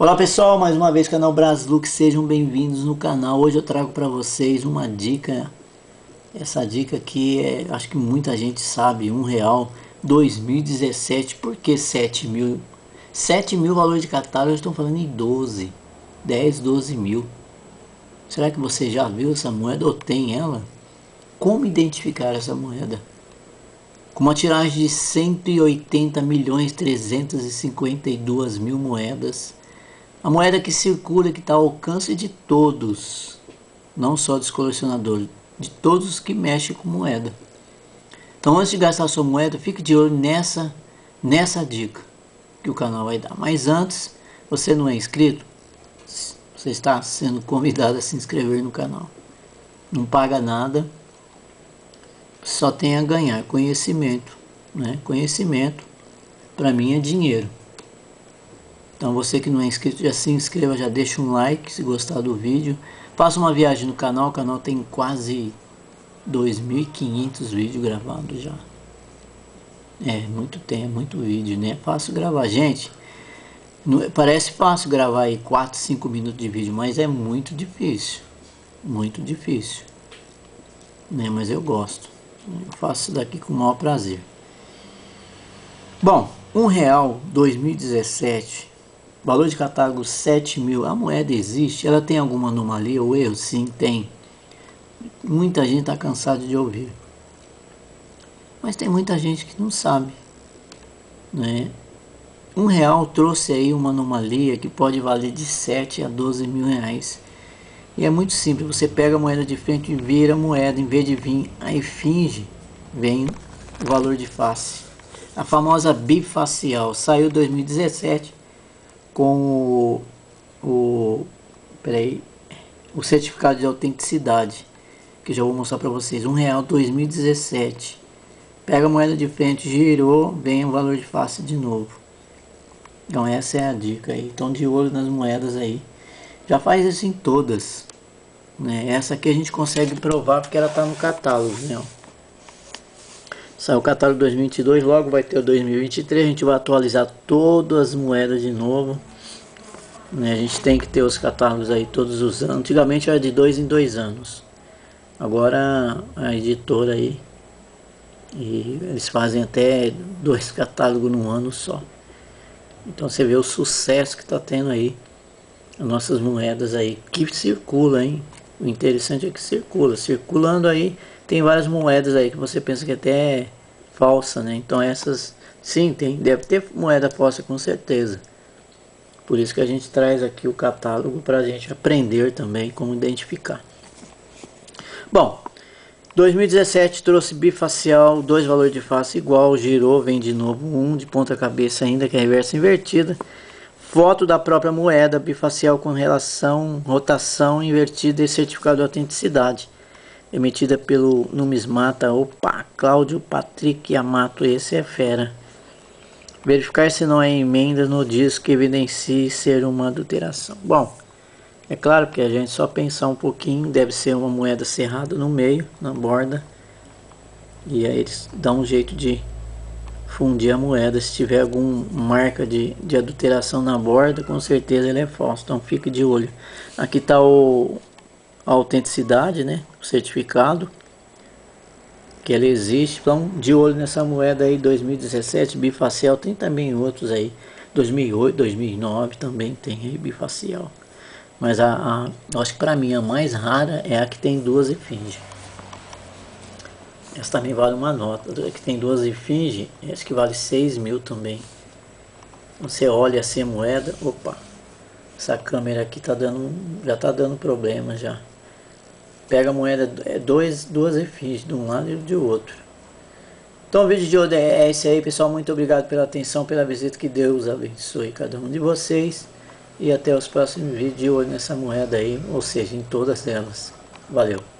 Olá pessoal, mais uma vez canal Braslux, sejam bem-vindos no canal. Hoje eu trago para vocês uma dica. Essa dica aqui é, acho que muita gente sabe, um real 2017. Por que 7 mil? 7 mil valor de catálogo, estão falando em 12, 10, 12 mil. Será que você já viu essa moeda ou tem ela? Como identificar essa moeda? Com uma tiragem de 180 milhões 352 mil moedas a moeda que circula, que está ao alcance de todos, não só dos colecionadores, de todos os que mexem com moeda. Então antes de gastar sua moeda, fique de olho nessa, nessa dica que o canal vai dar. Mas antes, você não é inscrito, você está sendo convidado a se inscrever no canal. Não paga nada, só tem a ganhar conhecimento. Né? Conhecimento, para mim, é dinheiro. Então você que não é inscrito já se inscreva, já deixa um like se gostar do vídeo. Faça uma viagem no canal, o canal tem quase 2.500 vídeos gravados já. É, muito tempo, muito vídeo, né? É fácil gravar, gente. Não, parece fácil gravar aí 4, 5 minutos de vídeo, mas é muito difícil. Muito difícil. Né? Mas eu gosto. Eu faço isso daqui com o maior prazer. Bom, um real 2017 Valor de catálogo 7 mil. A moeda existe? Ela tem alguma anomalia ou erro? Sim, tem. Muita gente está cansado de ouvir. Mas tem muita gente que não sabe. Né? Um real trouxe aí uma anomalia que pode valer de 7 a 12 mil reais. E é muito simples, você pega a moeda de frente e vira a moeda, em vez de vir aí finge, vem o valor de face. A famosa bifacial saiu em 2017 com o, o, peraí, o certificado de autenticidade, que já vou mostrar para vocês, um real 2017. Pega a moeda de frente, girou, vem o valor de face de novo. Então essa é a dica aí. Então de olho nas moedas aí. Já faz isso em todas. Né? Essa aqui a gente consegue provar porque ela está no catálogo. Né? Saiu o catálogo 2022, logo vai ter o 2023. A gente vai atualizar todas as moedas de novo. Né? A gente tem que ter os catálogos aí todos os anos. Antigamente era de dois em dois anos. Agora a editora aí e eles fazem até dois catálogos num ano só. Então você vê o sucesso que está tendo aí as nossas moedas aí que circulam, hein? O interessante é que circula. Circulando aí tem várias moedas aí que você pensa que até falsa, né? Então essas sim tem, deve ter moeda falsa com certeza. Por isso que a gente traz aqui o catálogo para a gente aprender também como identificar. Bom, 2017 trouxe bifacial, dois valores de face igual, girou, vem de novo um de ponta cabeça ainda, que é reversa invertida. Foto da própria moeda bifacial com relação, rotação invertida e certificado de autenticidade. Emitida pelo numismata, opa, Cláudio Patrick Amato, esse é fera. Verificar se não há emenda no disco que evidencie ser uma adulteração. Bom, é claro que a gente só pensar um pouquinho, deve ser uma moeda cerrada no meio, na borda. E aí eles dão um jeito de fundir a moeda. Se tiver alguma marca de, de adulteração na borda, com certeza ele é falso. Então fique de olho. Aqui está o, a autenticidade, né? O certificado que ela existe. Então, de olho nessa moeda aí 2017, bifacial, tem também outros aí. 2008, 2009 também tem aí bifacial. Mas a, a acho que para mim a mais rara é a que tem duas efígies. Essa também vale uma nota. A que tem duas efígies, acho que vale 6 mil também. Você olha assim a moeda, opa, essa câmera aqui tá dando, já tá dando problema já pega a moeda, é dois, duas efígies, de um lado e de outro. Então o vídeo de hoje é esse aí, pessoal. Muito obrigado pela atenção, pela visita. Que Deus abençoe cada um de vocês. E até os próximos vídeos de olho nessa moeda aí, ou seja, em todas elas. Valeu!